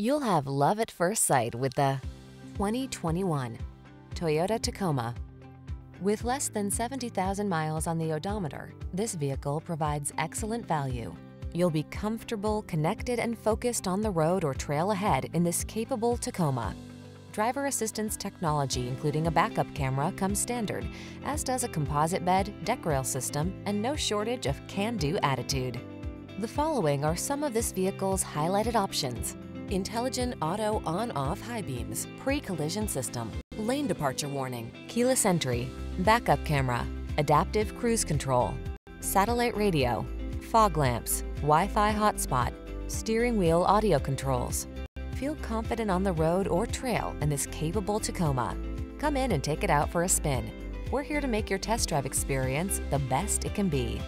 You'll have love at first sight with the 2021 Toyota Tacoma. With less than 70,000 miles on the odometer, this vehicle provides excellent value. You'll be comfortable, connected, and focused on the road or trail ahead in this capable Tacoma. Driver assistance technology, including a backup camera, comes standard, as does a composite bed, deck rail system, and no shortage of can-do attitude. The following are some of this vehicle's highlighted options. Intelligent auto on-off high beams, pre-collision system, lane departure warning, keyless entry, backup camera, adaptive cruise control, satellite radio, fog lamps, Wi-Fi hotspot, steering wheel audio controls. Feel confident on the road or trail in this capable Tacoma. Come in and take it out for a spin. We're here to make your test drive experience the best it can be.